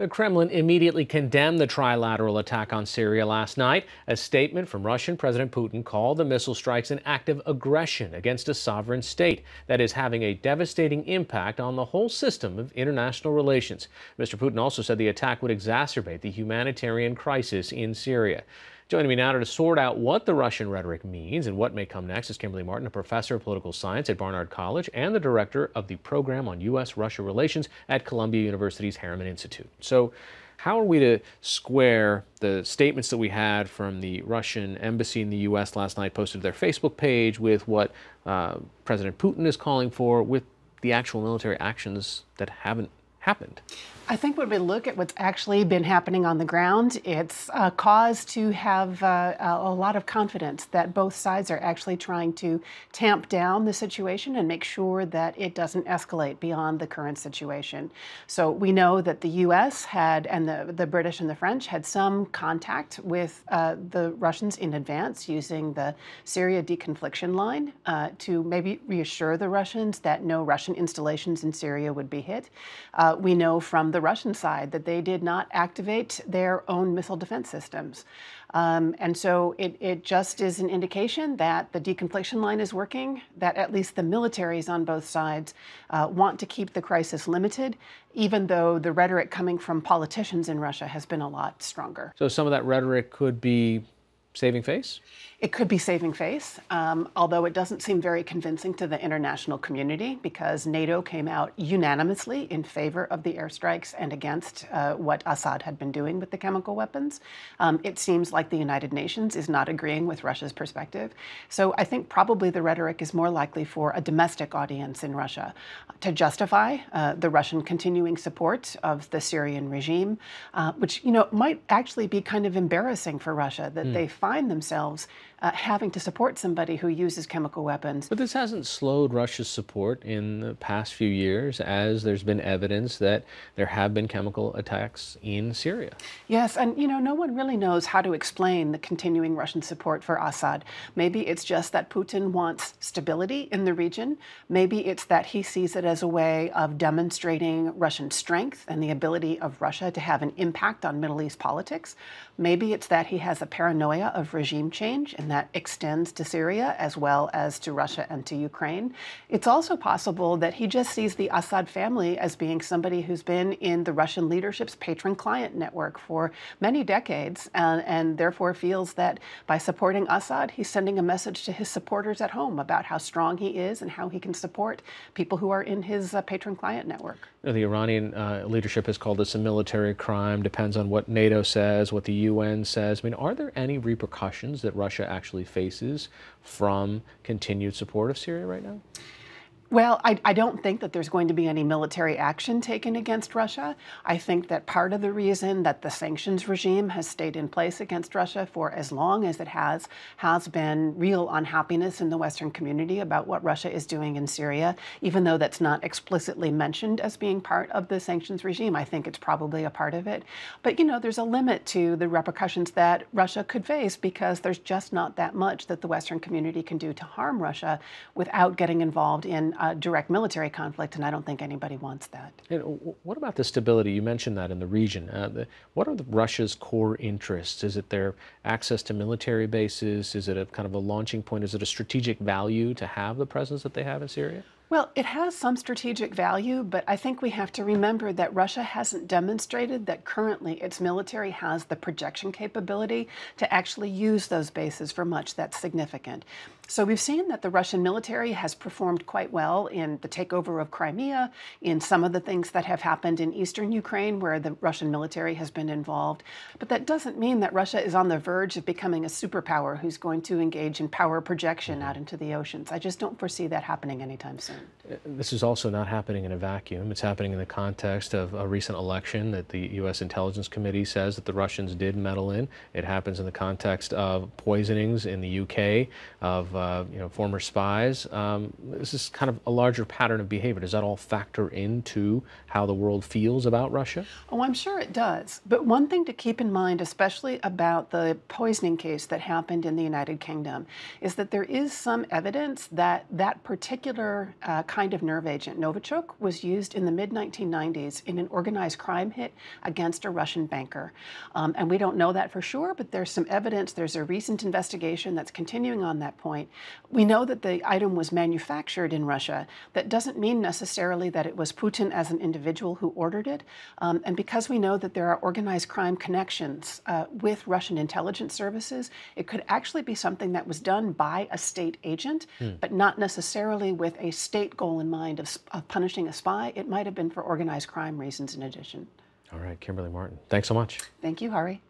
The Kremlin immediately condemned the trilateral attack on Syria last night. A statement from Russian President Putin called the missile strikes an act of aggression against a sovereign state that is having a devastating impact on the whole system of international relations. Mr. Putin also said the attack would exacerbate the humanitarian crisis in Syria. Joining me now to sort out what the Russian rhetoric means and what may come next is Kimberly Marten, a professor of political science at Barnard College and the director of the program on U.S. Russia relations at Columbia University's Harriman Institute. So, how are we to square the statements that we had from the Russian embassy in the U.S. last night, posted to their Facebook page, with what uh, President Putin is calling for, with the actual military actions that haven't happened? I think when we look at what's actually been happening on the ground, it's a cause to have uh, a lot of confidence that both sides are actually trying to tamp down the situation and make sure that it doesn't escalate beyond the current situation. So we know that the U.S. had, and the, the British and the French had some contact with uh, the Russians in advance using the Syria deconfliction line uh, to maybe reassure the Russians that no Russian installations in Syria would be hit. Uh, we know from the Russian side that they did not activate their own missile defense systems. Um, and so it, it just is an indication that the deconfliction line is working, that at least the militaries on both sides uh, want to keep the crisis limited, even though the rhetoric coming from politicians in Russia has been a lot stronger. So some of that rhetoric could be saving face? It could be saving face, um, although it doesn't seem very convincing to the international community because NATO came out unanimously in favor of the airstrikes and against uh, what Assad had been doing with the chemical weapons. Um, it seems like the United Nations is not agreeing with Russia's perspective. So I think probably the rhetoric is more likely for a domestic audience in Russia to justify uh, the Russian continuing support of the Syrian regime, uh, which you know might actually be kind of embarrassing for Russia that mm. they find themselves uh, having to support somebody who uses chemical weapons. But this hasn't slowed Russia's support in the past few years as there's been evidence that there have been chemical attacks in Syria. Yes, and you know, no one really knows how to explain the continuing Russian support for Assad. Maybe it's just that Putin wants stability in the region. Maybe it's that he sees it as a way of demonstrating Russian strength and the ability of Russia to have an impact on Middle East politics. Maybe it's that he has a paranoia of regime change, and that extends to Syria as well as to Russia and to Ukraine. It's also possible that he just sees the Assad family as being somebody who's been in the Russian leadership's patron client network for many decades, and, and therefore feels that by supporting Assad, he's sending a message to his supporters at home about how strong he is and how he can support people who are in his uh, patron client network. You know, the Iranian uh, leadership has called this a military crime, depends on what NATO says, what the UN says. I mean, are there any repercussions that Russia actually faces from continued support of Syria right now? Well, I, I, don't think that there's going to be any military action taken against Russia. I think that part of the reason that the sanctions regime has stayed in place against Russia for as long as it has has been real unhappiness in the Western community about what Russia is doing in Syria, even though that's not explicitly mentioned as being part of the sanctions regime. I think it's probably a part of it. But, you know, there's a limit to the repercussions that Russia could face because there's just not that much that the Western community can do to harm Russia without getting involved in uh, direct military conflict, and I don't think anybody wants that. And what about the stability? You mentioned that in the region. Uh, the, what are the, Russia's core interests? Is it their access to military bases? Is it a kind of a launching point? Is it a strategic value to have the presence that they have in Syria? Well, it has some strategic value, but I think we have to remember that Russia hasn't demonstrated that currently its military has the projection capability to actually use those bases for much that's significant. So we've seen that the Russian military has performed quite well in the takeover of Crimea, in some of the things that have happened in eastern Ukraine where the Russian military has been involved. But that doesn't mean that Russia is on the verge of becoming a superpower who's going to engage in power projection mm-hmm. out into the oceans. I just don't foresee that happening anytime soon. This is also not happening in a vacuum. It's happening in the context of a recent election that the U.S. Intelligence Committee says that the Russians did meddle in. It happens in the context of poisonings in the U.K. of uh, you know, former spies. Um, this is kind of a larger pattern of behavior. Does that all factor into how the world feels about Russia? Oh, I'm sure it does. But one thing to keep in mind, especially about the poisoning case that happened in the United Kingdom, is that there is some evidence that that particular uh, kind of nerve agent. Novichok was used in the mid 1990s in an organized crime hit against a Russian banker. Um, and we don't know that for sure, but there's some evidence. There's a recent investigation that's continuing on that point. We know that the item was manufactured in Russia. That doesn't mean necessarily that it was Putin as an individual who ordered it. Um, and because we know that there are organized crime connections uh, with Russian intelligence services, it could actually be something that was done by a state agent, hmm. but not necessarily with a state goal in mind of, of punishing a spy. It might have been for organized crime reasons in addition. All right, Kimberly Marten, thanks so much. Thank you, Hari.